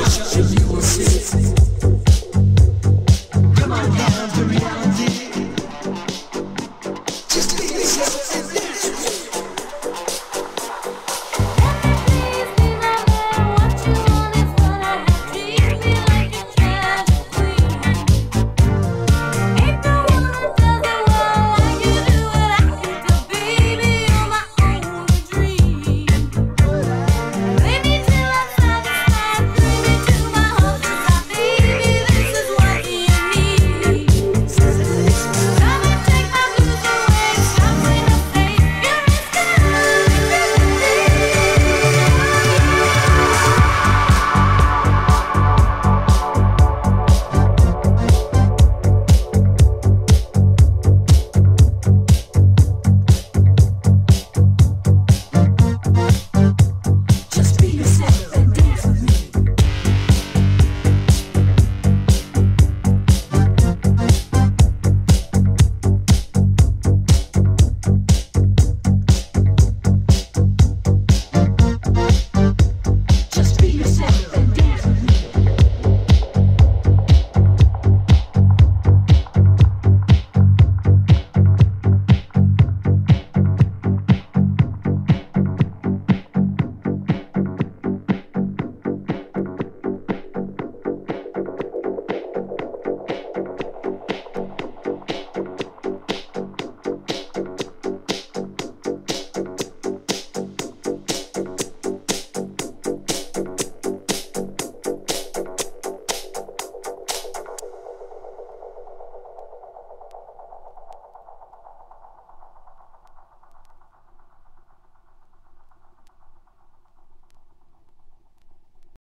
and you will see. Come on down to reality.